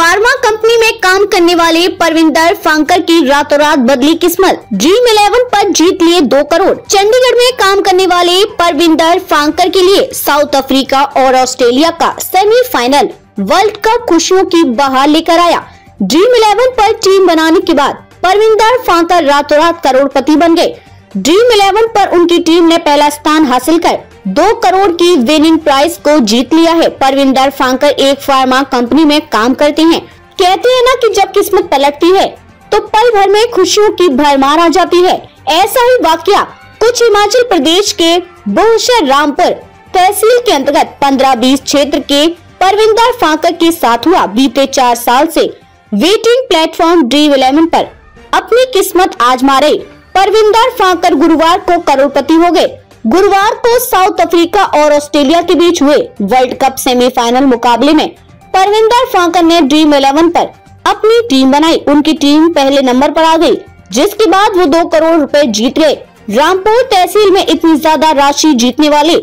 Pharma company में काम करने वाले परविंदर फांकर की रातों रात बदली किस्मत। ड्रीम इलेवन पर जीत लिए दो करोड़। चंडीगढ़ में काम करने वाले परविंदर फांकर के लिए साउथ अफ्रीका और ऑस्ट्रेलिया का सेमीफाइनल वर्ल्ड कप खुशियों की बहार लेकर आया। ड्रीम इलेवन पर टीम बनाने के बाद परविंदर फांकर रातों रात करोड़पति बन गए। ड्रीम इलेवन पर उनकी टीम ने पहला स्थान हासिल कर दो करोड़ की विनिंग प्राइस को जीत लिया है। परविंदर फांकर एक फार्मा कंपनी में काम करते हैं। कहते हैं ना कि जब किस्मत पलटती है तो पल भर में खुशियों की भरमार आ जाती है। ऐसा ही वाक्य कुछ हिमाचल प्रदेश के बहुशर रामपुर तहसील के अंतर्गत 15-20 क्षेत्र के परविंदर फांकर के साथ हुआ। बीते चार साल से वेटिंग प्लेटफॉर्म ड्रीम इलेवन पर अपनी किस्मत आजमा रहे। परविंदर फांकर गुरुवार को करोड़पति हो गए। गुरुवार को साउथ अफ्रीका और ऑस्ट्रेलिया के बीच हुए वर्ल्ड कप सेमीफाइनल मुकाबले में परविंदर फांकर ने ड्रीम इलेवन पर अपनी टीम बनाई उनकी टीम पहले नंबर पर आ गई, जिसके बाद वो दो करोड़ रुपए जीत गए रामपुर तहसील में इतनी ज़्यादा राशि जीतने वाले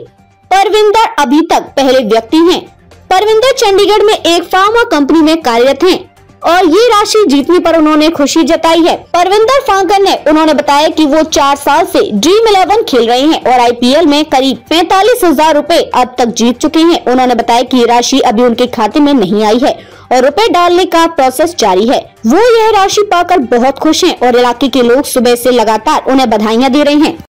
परविंदर अभी तक पहले व्यक्ति हैं। परविंदर चंडीगढ़ में एक फार्मा कंपनी में कार्यरत हैं। और ये राशि जीतने पर उन्होंने खुशी जताई है। परविंदर फांकर ने उन्होंने बताया कि वो चार साल से ड्रीम इलेवन खेल रहे हैं और आईपीएल में करीब पैतालीस हज़ार रूपए अब तक जीत चुके हैं। उन्होंने बताया कि राशि अभी उनके खाते में नहीं आई है और रुपए डालने का प्रोसेस जारी है। वो यह राशि पाकर बहुत खुश हैं और इलाके के लोग सुबह से लगातार उन्हें बधाइयाँ दे रहे हैं।